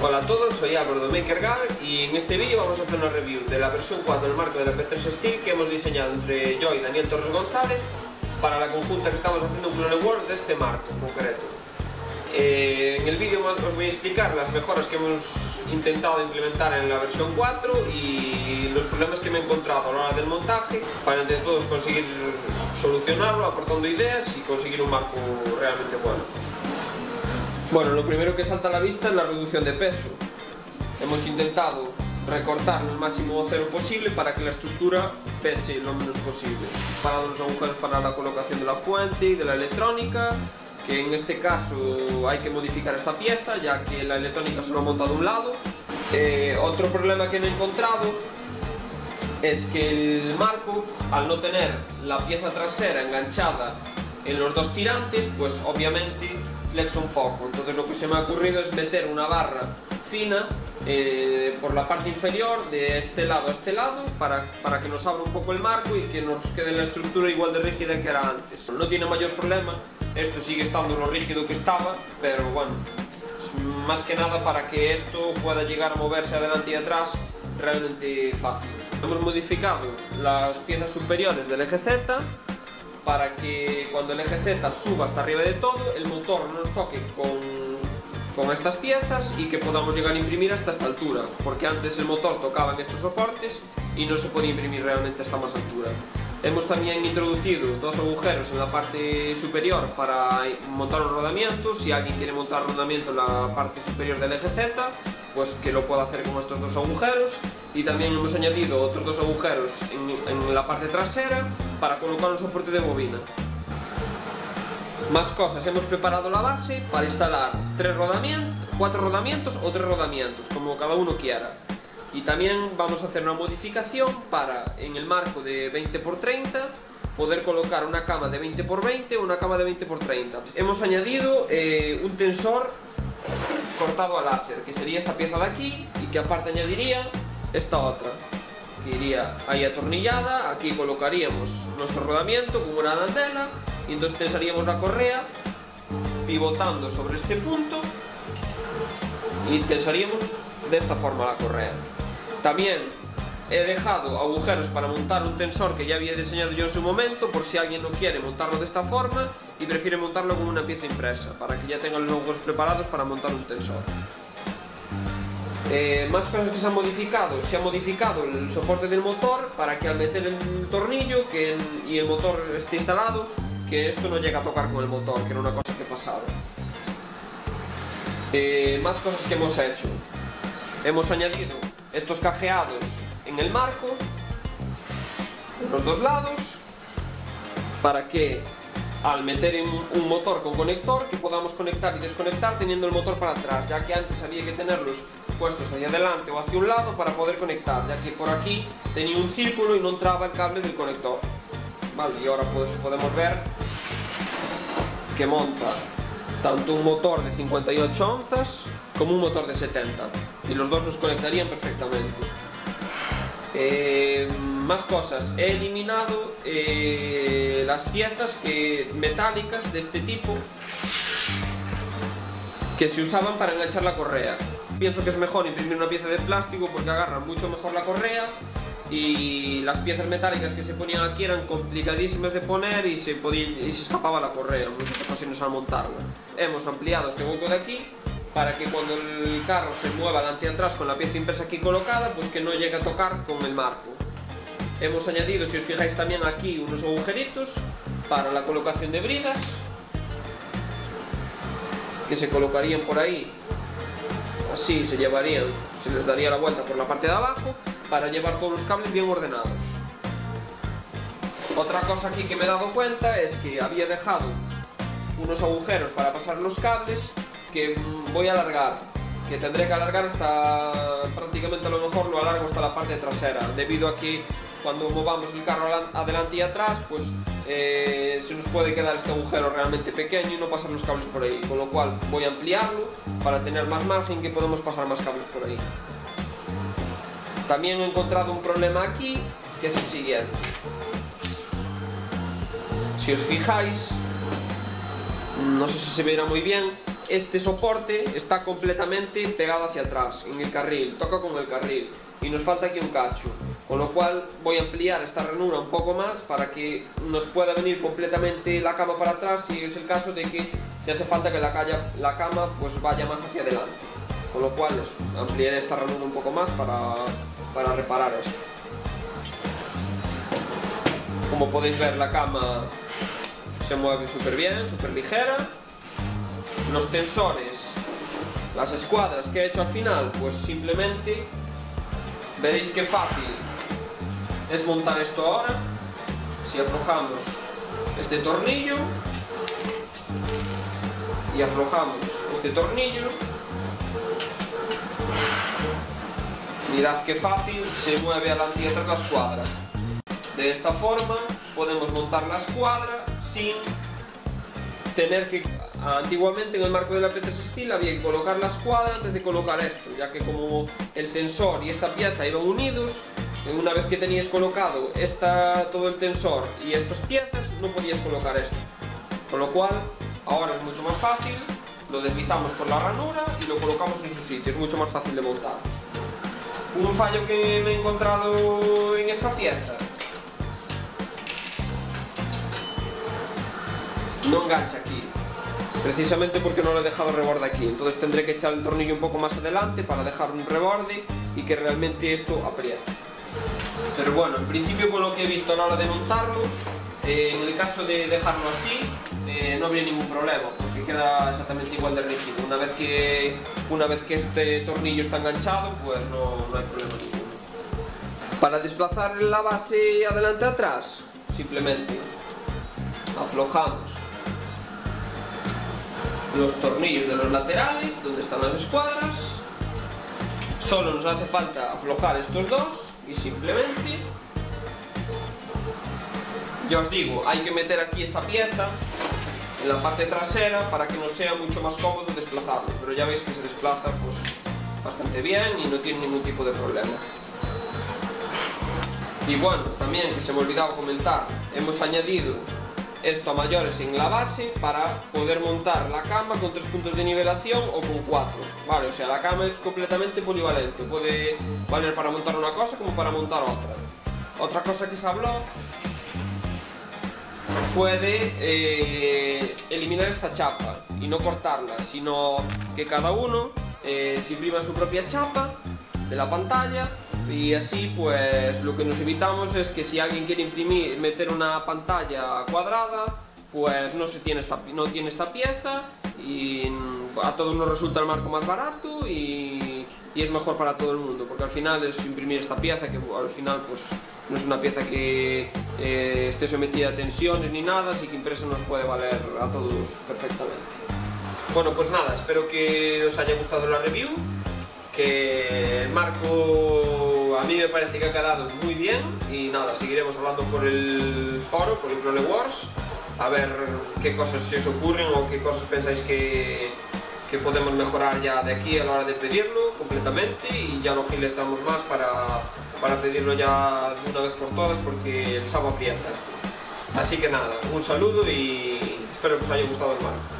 Hola a todos, soy Álvaro de MakerGal y en este vídeo vamos a hacer una review de la versión 4 del marco de la P3 Steel que hemos diseñado entre yo y Daniel Torres González para la conjunta que estamos haciendo un Clone Wars de este marco en concreto. Eh, en el vídeo os voy a explicar las mejoras que hemos intentado implementar en la versión 4 y los problemas que me he encontrado a la hora del montaje para entre todos conseguir solucionarlo aportando ideas y conseguir un marco realmente bueno. Bueno, lo primero que salta a la vista es la reducción de peso. Hemos intentado recortarlo el máximo cero posible para que la estructura pese lo menos posible. Parado los agujeros para la colocación de la fuente y de la electrónica, que en este caso hay que modificar esta pieza ya que la electrónica solo monta de un lado. Eh, otro problema que he encontrado es que el marco, al no tener la pieza trasera enganchada en los dos tirantes, pues obviamente flexa un poco. Entonces lo que se me ha ocurrido es meter una barra fina eh, por la parte inferior de este lado a este lado para, para que nos abra un poco el marco y que nos quede la estructura igual de rígida que era antes. No tiene mayor problema, esto sigue estando lo rígido que estaba, pero bueno, más que nada para que esto pueda llegar a moverse adelante y atrás realmente fácil. Hemos modificado las piezas superiores del eje Z para que cuando el eje Z suba hasta arriba de todo, el motor no nos toque con, con estas piezas y que podamos llegar a imprimir hasta esta altura, porque antes el motor tocaba en estos soportes y no se podía imprimir realmente hasta más altura. Hemos también introducido dos agujeros en la parte superior para montar los rodamientos, si alguien quiere montar rodamiento en la parte superior del eje Z, pues que lo pueda hacer con estos dos agujeros. Y también hemos añadido otros dos agujeros en, en la parte trasera para colocar un soporte de bobina. Más cosas, hemos preparado la base para instalar tres rodamientos, cuatro rodamientos o tres rodamientos, como cada uno quiera. Y también vamos a hacer una modificación para, en el marco de 20x30, poder colocar una cama de 20x20 o una cama de 20x30. Hemos añadido eh, un tensor cortado a láser, que sería esta pieza de aquí y que aparte añadiría esta otra que iría ahí atornillada, aquí colocaríamos nuestro rodamiento con una dantela y entonces tensaríamos la correa pivotando sobre este punto y tensaríamos de esta forma la correa. También he dejado agujeros para montar un tensor que ya había diseñado yo en su momento por si alguien no quiere montarlo de esta forma y prefiere montarlo con una pieza impresa para que ya tenga los agujeros preparados para montar un tensor. Eh, más cosas que se han modificado, se ha modificado el soporte del motor para que al meter el tornillo que y el motor esté instalado, que esto no llegue a tocar con el motor, que era una cosa que pasaba. Eh, más cosas que hemos hecho. Hemos añadido estos cajeados en el marco, en los dos lados, para que al meter en un motor con conector que podamos conectar y desconectar teniendo el motor para atrás, ya que antes había que tenerlos puestos hacia adelante o hacia un lado para poder conectar, ya que por aquí tenía un círculo y no entraba el cable del conector. Vale, y ahora pues podemos ver que monta tanto un motor de 58 onzas como un motor de 70 y los dos los conectarían perfectamente. Eh, más cosas, he eliminado eh, las piezas que, metálicas de este tipo que se usaban para enganchar la correa. Pienso que es mejor imprimir una pieza de plástico porque agarra mucho mejor la correa y las piezas metálicas que se ponían aquí eran complicadísimas de poner y se, podía, y se escapaba la correa muchas ocasiones al montarla. Hemos ampliado este hueco de aquí para que cuando el carro se mueva adelante y atrás con la pieza impresa aquí colocada, pues que no llegue a tocar con el marco. Hemos añadido, si os fijáis también aquí, unos agujeritos para la colocación de bridas, que se colocarían por ahí, así se llevarían, se les daría la vuelta por la parte de abajo, para llevar todos los cables bien ordenados. Otra cosa aquí que me he dado cuenta es que había dejado unos agujeros para pasar los cables que voy a alargar, que tendré que alargar hasta prácticamente a lo mejor lo alargo hasta la parte trasera, debido a que cuando movamos el carro adelante y atrás, pues eh, se nos puede quedar este agujero realmente pequeño y no pasar los cables por ahí, con lo cual voy a ampliarlo para tener más margen que podemos pasar más cables por ahí. También he encontrado un problema aquí, que es el siguiente. Si os fijáis, no sé si se verá muy bien, este soporte está completamente pegado hacia atrás, en el carril, toca con el carril y nos falta aquí un cacho, con lo cual voy a ampliar esta ranura un poco más para que nos pueda venir completamente la cama para atrás si es el caso de que te hace falta que la, la cama pues vaya más hacia adelante, con lo cual eso, ampliaré esta ranura un poco más para, para reparar eso. Como podéis ver la cama se mueve súper bien, súper ligera. Los tensores, las escuadras que he hecho al final, pues simplemente veréis qué fácil es montar esto ahora. Si aflojamos este tornillo y aflojamos este tornillo, mirad qué fácil se mueve y atrás la escuadra. De esta forma podemos montar la escuadra sin tener que... Antiguamente en el marco de la P3 Steel había que colocar la escuadra antes de colocar esto, ya que como el tensor y esta pieza iban unidos, una vez que tenías colocado esta, todo el tensor y estas piezas, no podías colocar esto. Con lo cual, ahora es mucho más fácil, lo deslizamos por la ranura y lo colocamos en su sitio, es mucho más fácil de montar. Un fallo que me he encontrado en esta pieza no engancha precisamente porque no lo he dejado reborde aquí. Entonces tendré que echar el tornillo un poco más adelante para dejar un reborde y que realmente esto apriete. Pero bueno, en principio con lo que he visto a la hora de montarlo eh, en el caso de dejarlo así eh, no habría ningún problema porque queda exactamente igual de rígido. Una vez que, una vez que este tornillo está enganchado pues no, no hay problema ninguno. Para desplazar la base adelante atrás simplemente aflojamos los tornillos de los laterales, donde están las escuadras. Solo nos hace falta aflojar estos dos y simplemente, ya os digo, hay que meter aquí esta pieza en la parte trasera para que nos sea mucho más cómodo desplazarlo, pero ya veis que se desplaza pues bastante bien y no tiene ningún tipo de problema. Y bueno, también que se me olvidaba comentar, hemos añadido esto a mayores en la base para poder montar la cama con tres puntos de nivelación o con cuatro. Vale, o sea, la cama es completamente polivalente, puede valer para montar una cosa como para montar otra. Otra cosa que se habló fue de eh, eliminar esta chapa y no cortarla, sino que cada uno eh, se imprima su propia chapa de la pantalla y así pues lo que nos evitamos es que si alguien quiere imprimir, meter una pantalla cuadrada pues no, se tiene, esta, no tiene esta pieza y a todos nos resulta el marco más barato y, y, es mejor para todo el mundo porque al final es imprimir esta pieza que al final pues no es una pieza que eh, esté sometida a tensiones ni nada así que impresa nos puede valer a todos perfectamente. Bueno pues nada, espero que os haya gustado la review que el marco a mí me parece que ha quedado muy bien y nada, seguiremos hablando por el foro, por el Clone Wars, a ver qué cosas se os ocurren o qué cosas pensáis que, que podemos mejorar ya de aquí a la hora de pedirlo completamente y ya lo agilizamos más para, para pedirlo ya de una vez por todas porque el sábado aprieta. Así que nada, un saludo y espero que os haya gustado el marco.